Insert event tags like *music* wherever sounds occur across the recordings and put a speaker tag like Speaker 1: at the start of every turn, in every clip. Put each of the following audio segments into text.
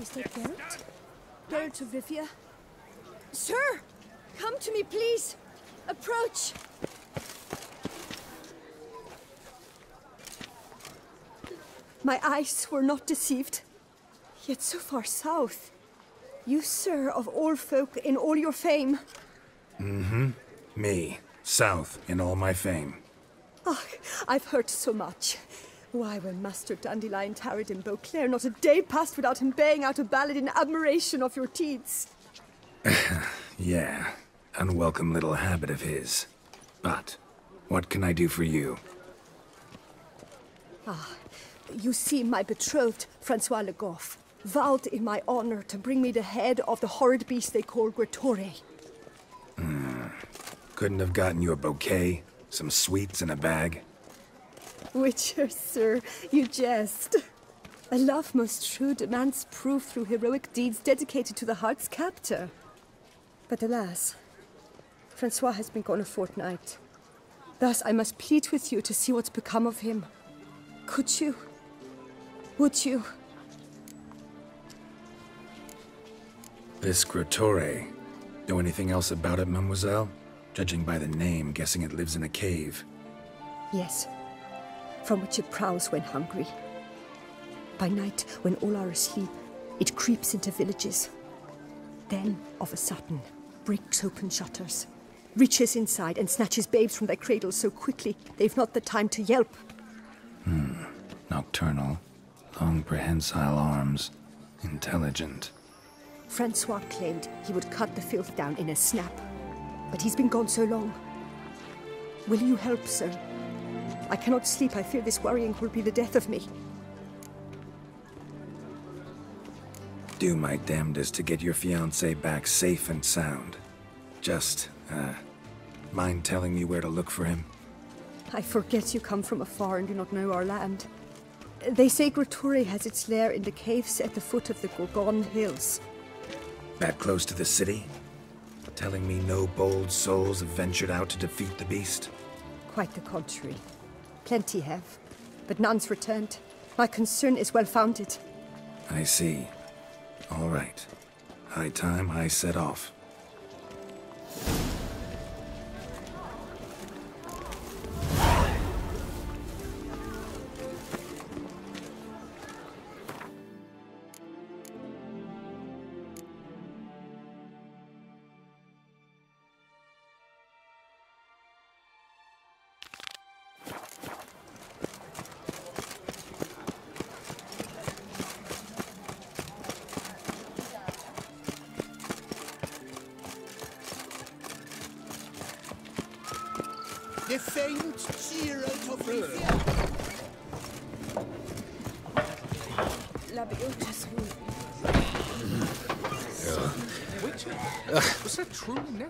Speaker 1: Is that Geralt? Geralt of Rivia? Sir! Come to me, please! Approach! My eyes were not deceived. Yet so far south. You, sir, of all folk in all your fame.
Speaker 2: Mm-hmm. Me, south in all my fame.
Speaker 1: Oh, I've heard so much. Why, when Master Dandelion tarried in Beauclair, not a day passed without him baying out a ballad in admiration of your deeds. *sighs*
Speaker 2: yeah, unwelcome little habit of his. But, what can I do for you?
Speaker 1: Ah, you see, my betrothed, Francois Le Goff, vowed in my honor to bring me the head of the horrid beast they call Grottore.
Speaker 2: Hmm. Couldn't have gotten you a bouquet, some sweets in a bag? *laughs*
Speaker 1: Witcher, sir, you jest. A love most true demands proof through heroic deeds dedicated to the heart's captor. But alas, Francois has been gone a fortnight. Thus I must plead with you to see what's become of him. Could you? Would you?
Speaker 2: This Grottore. Know anything else about it, mademoiselle? Judging by the name, guessing it lives in a cave.
Speaker 1: Yes. From which it prowls when hungry. By night, when all are asleep, it creeps into villages. Then, of a sudden, breaks open shutters, reaches inside and snatches babes from their cradles so quickly they've not the time to yelp.
Speaker 2: Hmm. Nocturnal. Long prehensile arms. Intelligent.
Speaker 1: Francois claimed he would cut the filth down in a snap. But he's been gone so long. Will you help, sir? I cannot sleep. I fear this worrying will be the death of me.
Speaker 2: Do my damnedest to get your fiancé back safe and sound. Just, uh, mind telling me where to look for him?
Speaker 1: I forget you come from afar and do not know our land. They say Grottore has its lair in the caves at the foot of the Gorgon Hills.
Speaker 2: That close to the city? Telling me no bold souls have ventured out to defeat the beast?
Speaker 1: Quite the contrary. Plenty have, but none's returned. My concern is well founded.
Speaker 2: I see. All right. High time I set off.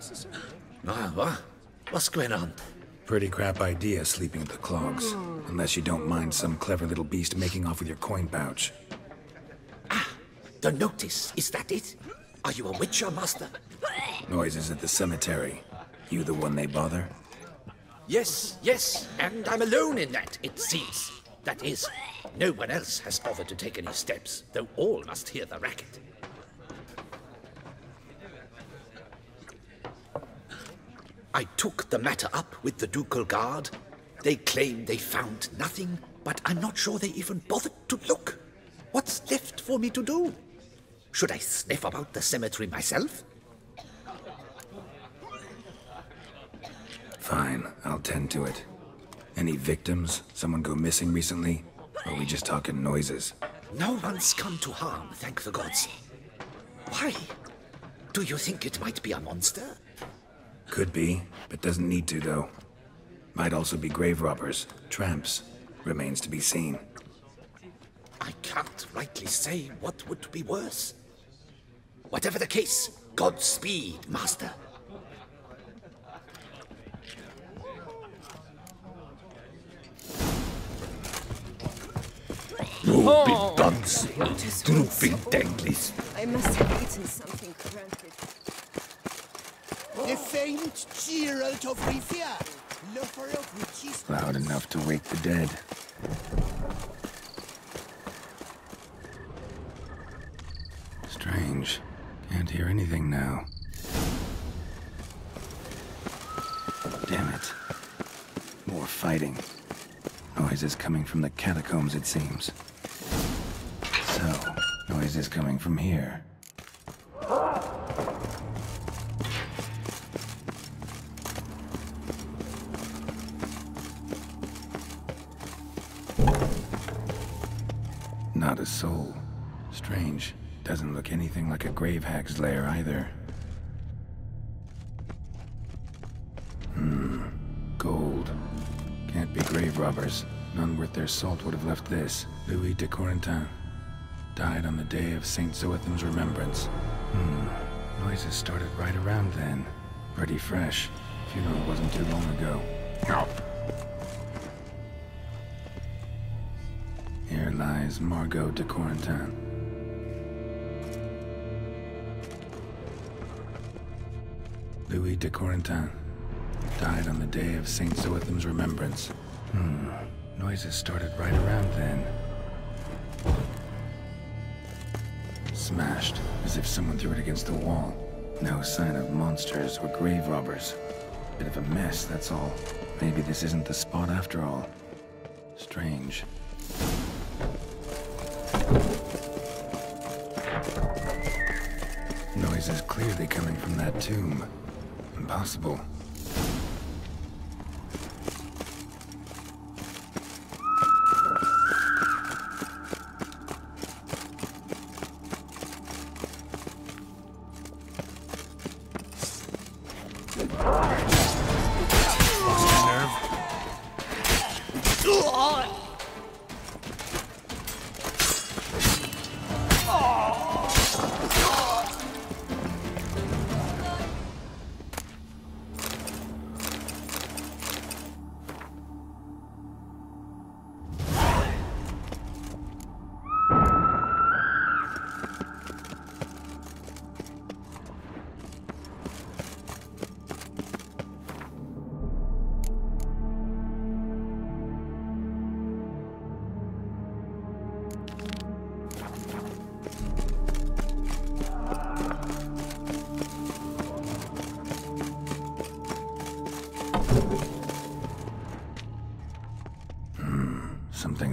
Speaker 3: Necessary?
Speaker 4: Ah, what? What's going on?
Speaker 2: Pretty crap idea sleeping at the clogs. Unless you don't mind some clever little beast making off with your coin pouch.
Speaker 4: Ah, the notice, is that it? Are you a witcher, master?
Speaker 2: Noises at the cemetery. You the one they bother?
Speaker 4: Yes, yes, and I'm alone in that, it seems. That is, no one else has bothered to take any steps, though all must hear the racket. I took the matter up with the Ducal Guard. They claim they found nothing, but I'm not sure they even bothered to look. What's left for me to do? Should I sniff about the cemetery myself?
Speaker 2: Fine, I'll tend to it. Any victims? Someone go missing recently? Or are we just talking noises?
Speaker 4: No one's come to harm, thank the gods. Why? Do you think it might be a monster?
Speaker 2: Could be, but doesn't need to, though. Might also be grave robbers, tramps. Remains to be seen.
Speaker 4: I can't rightly say what would be worse. Whatever the case, Godspeed, Master.
Speaker 1: Oh. oh.
Speaker 4: guns, drooping danglies.
Speaker 1: I must have eaten something rancid.
Speaker 5: The famed Geralt of Rivia. Lover of witches.
Speaker 2: Loud enough to wake the dead. Strange. Can't hear anything now. Damn it. More fighting. Noises coming from the catacombs, it seems. So, noises coming from here. Grave hag's lair either. Hmm. Gold. Can't be grave robbers. None worth their salt would have left this. Louis de Corentin. Died on the day of St. Zoetham's remembrance. Hmm. Noises started right around then. Pretty fresh. Funeral wasn't too long ago. No. Here lies Margot de Corentin. Louis de Corentin. Died on the day of St. Zoetham's remembrance. Hmm. Noises started right around then. Smashed, as if someone threw it against the wall. No sign of monsters or grave robbers. Bit of a mess, that's all. Maybe this isn't the spot after all. Strange. Noises clearly coming from that tomb. Impossible.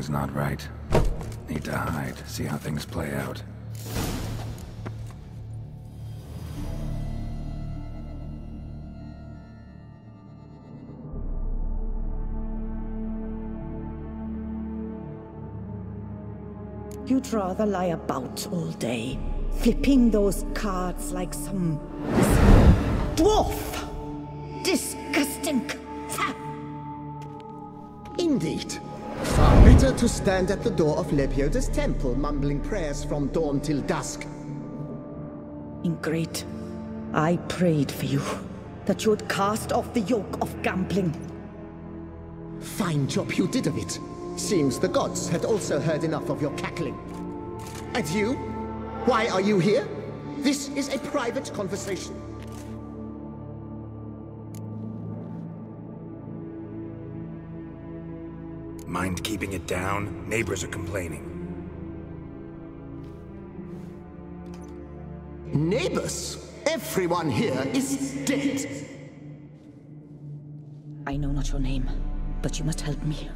Speaker 2: Something's not right. Need to hide, see how things play out.
Speaker 6: You'd rather lie about all day, flipping those cards like some dwarf.
Speaker 7: To stand at the door of Lebioda's temple, mumbling prayers from dawn till dusk.
Speaker 6: Ingrate. I prayed for you, that you would cast off the yoke of gambling.
Speaker 7: Fine job you did of it. Seems the gods had also heard enough of your cackling. And you? Why are you here? This is a private conversation.
Speaker 2: Mind keeping it down? Neighbors are complaining.
Speaker 7: Neighbors, everyone here is dead.
Speaker 6: I know not your name, but you must help me.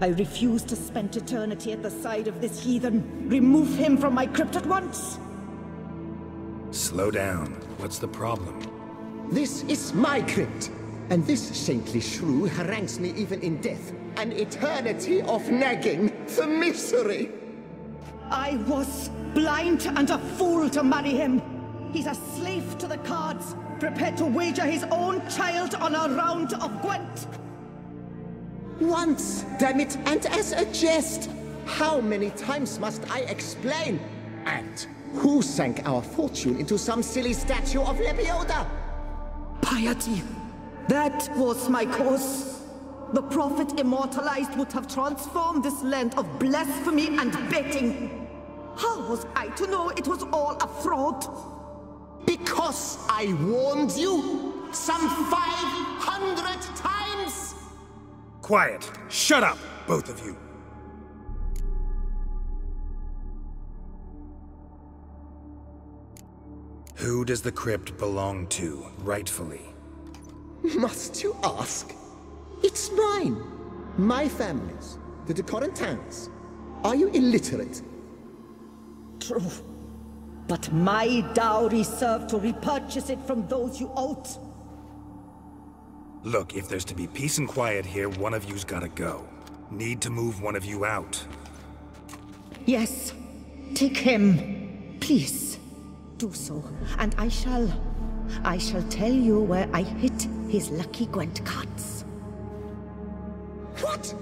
Speaker 6: I refuse to spend eternity at the side of this heathen. Remove him from my crypt at once!
Speaker 2: Slow down. What's the problem?
Speaker 7: This is my crypt, and this saintly shrew harangues me even in death. An eternity of nagging, the misery.
Speaker 6: I was blind and a fool to marry him. He's a slave to the cards, prepared to wager his own child on a round of Gwent.
Speaker 7: Once, damn it, and as a jest. How many times must I explain? And who sank our fortune into some silly statue of Lebioda?
Speaker 6: Piety. That was my cause. The prophet immortalized would have transformed this land of blasphemy and betting. How was I to know it was all a fraud?
Speaker 7: Because I warned you some 500 times!
Speaker 2: Quiet! Shut up, both of you! Who does the crypt belong to, rightfully?
Speaker 7: Must you ask? It's mine. My family's. The de Corentins. Are you illiterate?
Speaker 6: True. But my dowry served to repurchase it from those you owed.
Speaker 2: Look, if there's to be peace and quiet here, one of you's gotta go. Need to move one of you out.
Speaker 6: Yes. Take him. Please. Do so. And I shall... I shall tell you where I hid his lucky Gwent cards.
Speaker 7: What?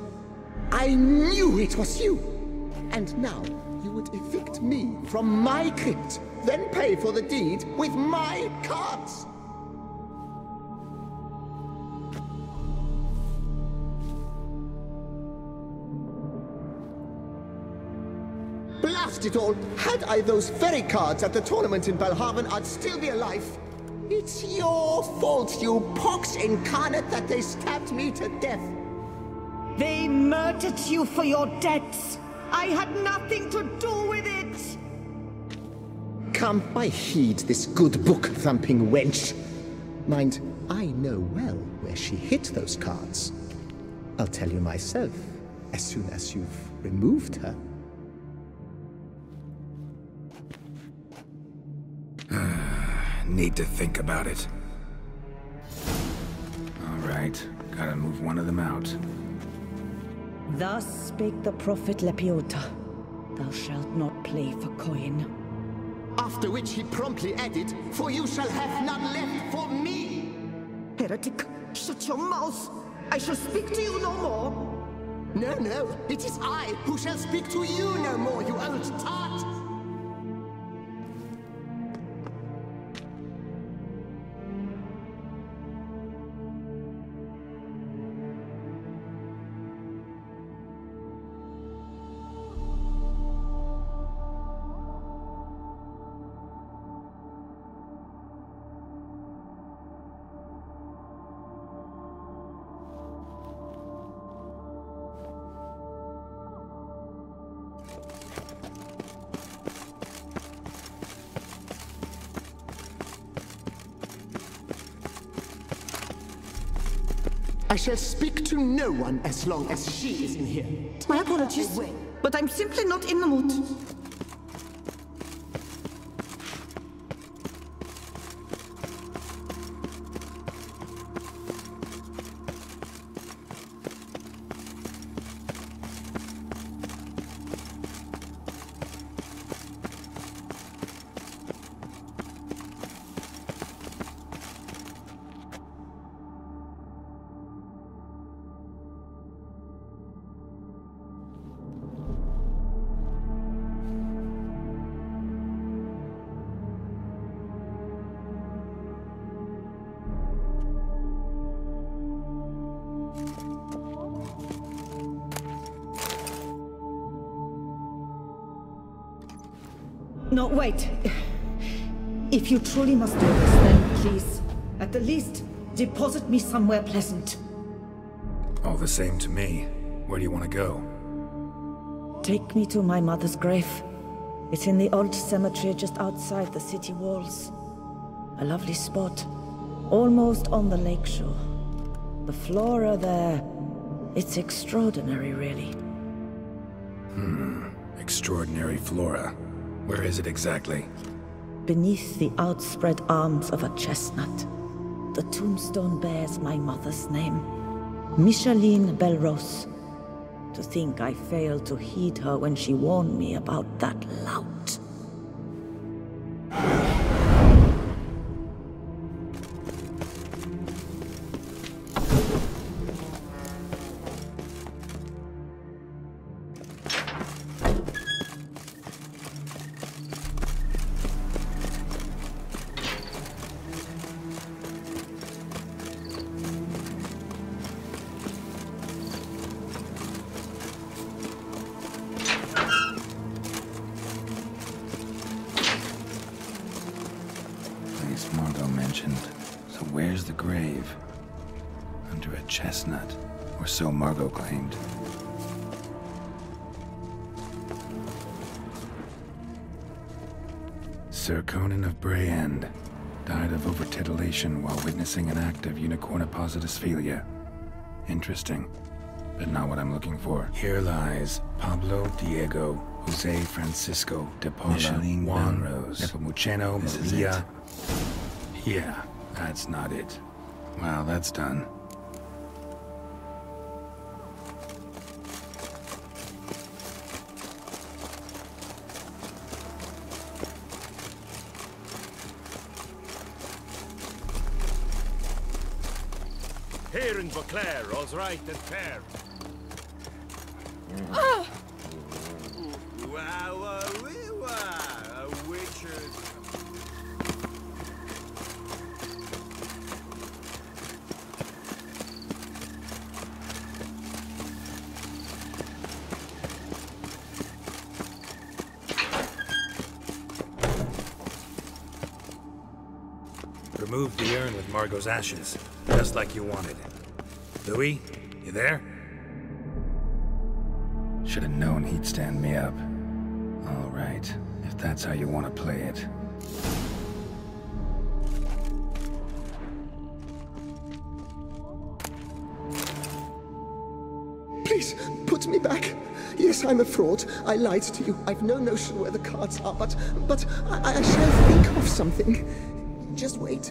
Speaker 7: I knew it was you! And now you would evict me from my crypt, then pay for the deed with my cards! Blast it all! Had I those very cards at the tournament in Belhaven, I'd still be alive. It's your fault, you pox incarnate, that they stabbed me to death.
Speaker 6: They murdered you for your debts. I had nothing to do with it.
Speaker 7: Come, I heed this good book-thumping wench. Mind, I know well where she hid those cards. I'll tell you myself, as soon as you've removed her. *sighs*
Speaker 2: Need to think about it. Alright, gotta move one of them out.
Speaker 6: Thus spake the prophet Lebioda. Thou shalt not play for coin.
Speaker 7: After which he promptly added, For you shall have none left for me!
Speaker 6: Heretic, shut your mouth! I shall speak to you no more!
Speaker 7: No, no, it is I who shall speak to you no more, you old tart! I shall speak to no one as long as she is in here.
Speaker 6: My apologies, but I'm simply not in the mood. No, wait. If you truly must do this, then please, at the least, deposit me somewhere pleasant.
Speaker 2: All the same to me. Where do you want to go?
Speaker 6: Take me to my mother's grave. It's in the old cemetery just outside the city walls. A lovely spot, almost on the lakeshore. The flora there, it's extraordinary, really.
Speaker 2: Hmm, extraordinary flora. Where is it exactly?
Speaker 6: Beneath the outspread arms of a chestnut, the tombstone bears my mother's name, Micheline Belrose. To think I failed to heed her when she warned me about that lout.
Speaker 2: Sir Conan of Brayend died of overtitillation while witnessing an act of unicorn appositosphilia. Interesting, but not what I'm looking for. Here lies Pablo Diego Jose Francisco de Paula
Speaker 8: Micheline
Speaker 2: Juan
Speaker 8: Belrose.
Speaker 2: Nepomuceno Maria. Yeah, that's not it. Well, that's done.
Speaker 9: Right and fair. Wow, wow, wee, wow, a witcher's
Speaker 8: Remove the urn with Margot's ashes, just like you wanted. Louis, you there?
Speaker 2: Should have known he'd stand me up. All right, if that's how you want to play it.
Speaker 7: Please, put me back. Yes, I'm a fraud. I lied to you. I've no notion where the cards are, but but I, I shall think of something. Just wait.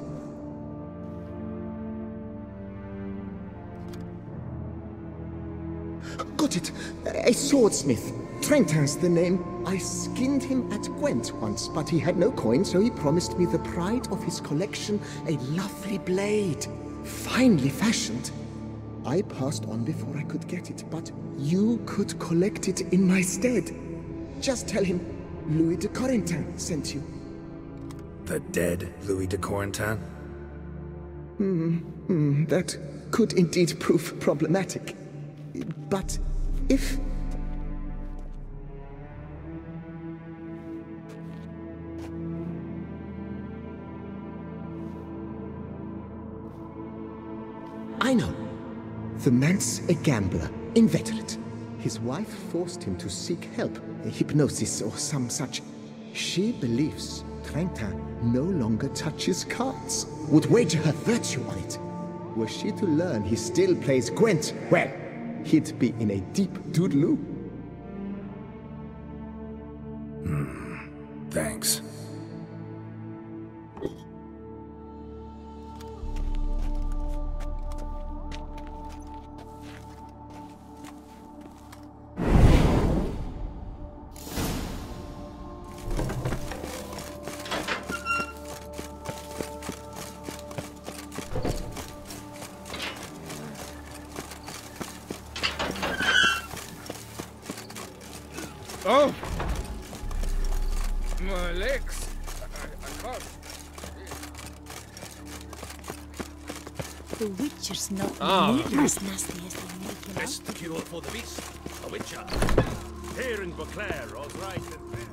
Speaker 7: Got it. A swordsmith. Trentin's the name. I skinned him at Gwent once, but he had no coin, so he promised me the pride of his collection, a lovely blade. Finely fashioned. I passed on before I could get it, but you could collect it in my stead. Just tell him Louis de Corentin sent you.
Speaker 8: The dead Louis de Corentin?
Speaker 7: Hmm, that could indeed prove problematic. But if. I know. The man's a gambler, inveterate. His wife forced him to seek help, a hypnosis or some such. She believes Trentin no longer touches cards, would wager her virtue on it. Were she to learn he still plays Gwent, well, he'd be in a deep doodaloo.
Speaker 3: Hmm. Thanks.
Speaker 10: The Witcher's not
Speaker 3: Ah.
Speaker 10: nearly as nasty as they make him out.
Speaker 9: best cure for the beast, a witcher. Here in Beauclair, all's right and fair.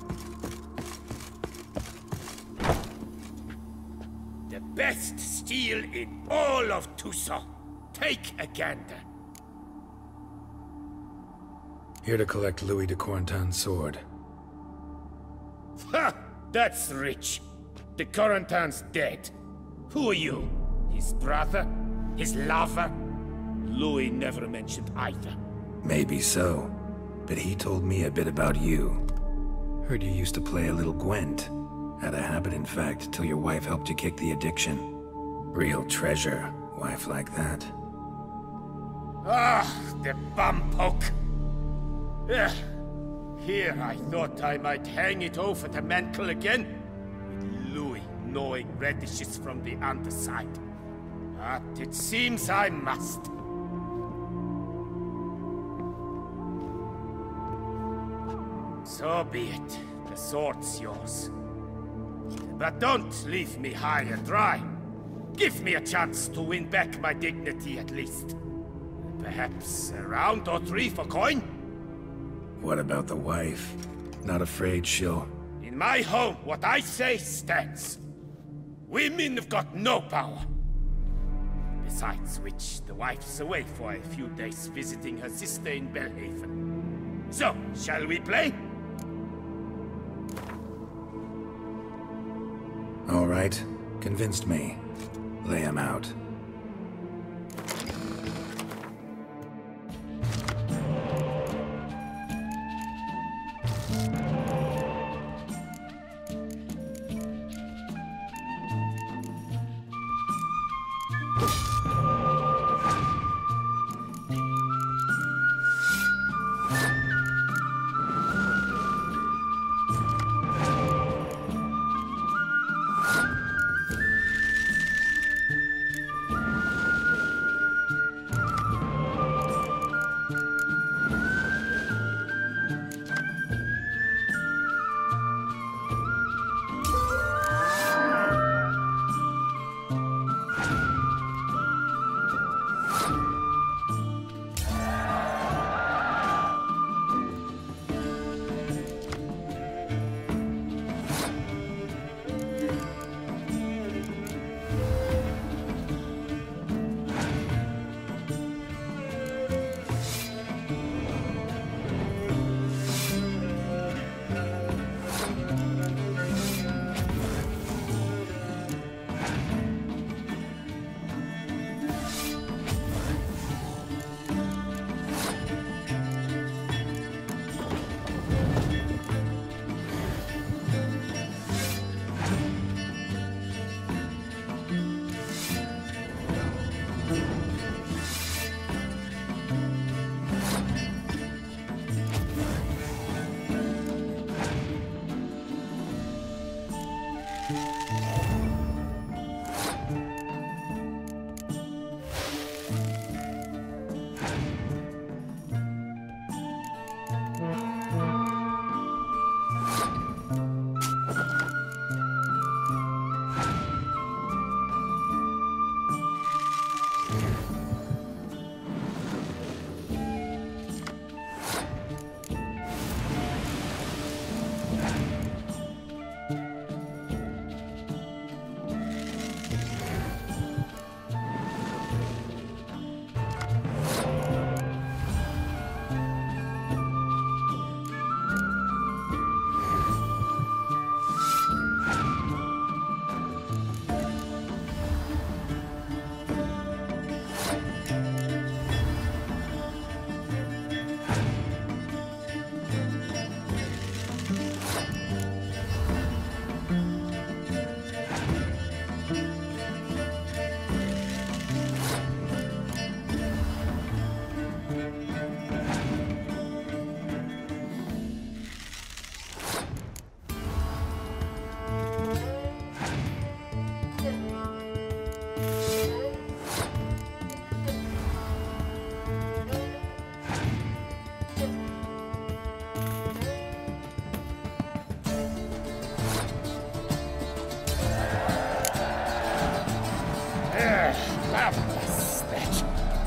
Speaker 9: The best steel in all of Toussaint. Take a gander.
Speaker 2: Here to collect Louis de Corentin's sword.
Speaker 9: Ha! That's rich. The Corentin's dead. Who are you? His brother? His lover? Louis never mentioned either.
Speaker 2: Maybe so, but he told me a bit about you. Heard you used to play a little Gwent. Had a habit, in fact, till your wife helped you kick the addiction. Real treasure, wife like that.
Speaker 9: Ah, the bumpoke! Ugh. Here I thought I might hang it over the mantle again, with Louis gnawing radishes from the underside. But it seems I must. So be it. The sword's yours. But don't leave me high and dry. Give me a chance to win back my dignity at least. Perhaps a round or three for coin?
Speaker 2: What about the wife? Not afraid she'll...
Speaker 9: In my home, what I say stands. Women have got no power. Besides which, the wife's away for a few days visiting her sister in Belhaven. So, shall we play?
Speaker 2: All right. Convinced me. Lay him out.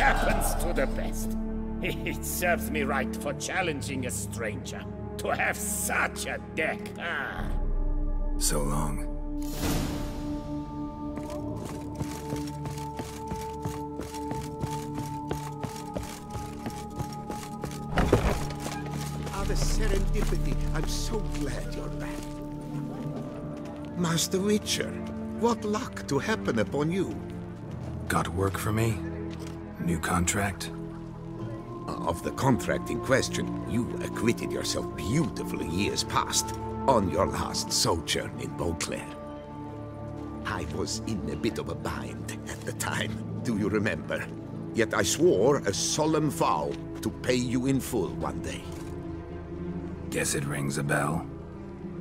Speaker 9: Happens to the best. It serves me right for challenging a stranger. To have such a deck, ah.
Speaker 2: So long.
Speaker 5: Ah, the serendipity. I'm so glad you're back. Master Witcher, what luck to happen upon you.
Speaker 2: Got work for me? New contract?
Speaker 5: Uh, of the contract in question, you acquitted yourself beautifully years past on your last sojourn in Beauclair. I was in a bit of a bind at the time, do you remember? Yet I swore a solemn vow to pay you in full one day.
Speaker 2: Guess it rings a bell.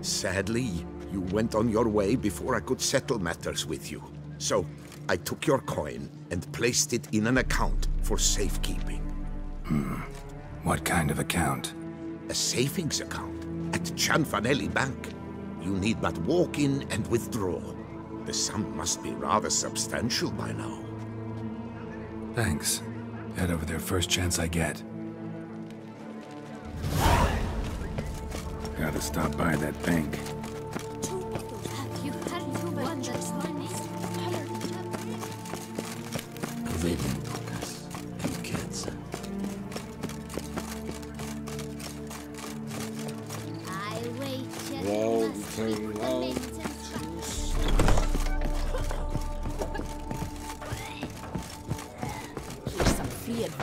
Speaker 5: Sadly, you went on your way before I could settle matters with you. So, I took your coin and placed it in an account for safekeeping.
Speaker 2: Hmm. What kind of account?
Speaker 5: A savings account at Cianfanelli Bank. You need but walk in and withdraw. The sum must be rather substantial by now.
Speaker 2: Thanks. Head over there first chance I get. Gotta stop by that bank.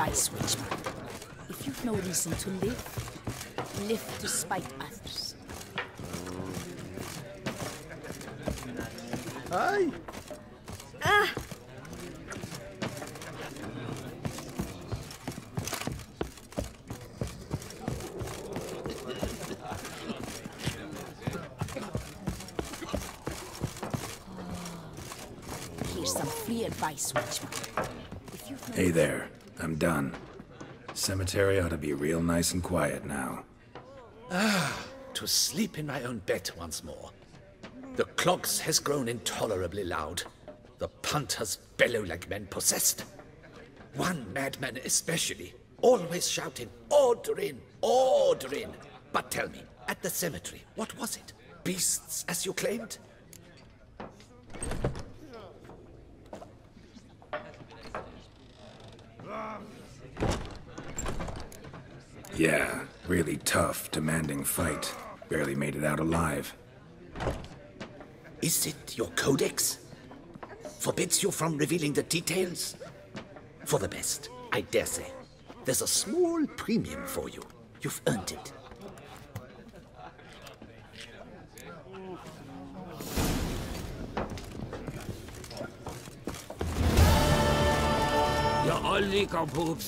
Speaker 10: Advice, Witchman. If you've no reason to live, live to spite others.
Speaker 4: Aye.
Speaker 1: Ah!
Speaker 10: Here's some free advice, Witchman. If you've no
Speaker 2: Hey there. Done. Cemetery ought to be real nice and quiet now.
Speaker 4: Ah, to sleep in my own bed once more. The clogs has grown intolerably loud. The punters bellow like men possessed. One madman especially, always shouting, Order in! Order in! But tell me, at the cemetery, what was it? Beasts, as you claimed?
Speaker 2: Yeah, really tough, demanding fight. Barely made it out alive.
Speaker 4: Is it your codex? Forbids you from revealing the details? For the best, I dare say. There's a small premium for you. You've earned it.
Speaker 11: Ja, alle kaputt.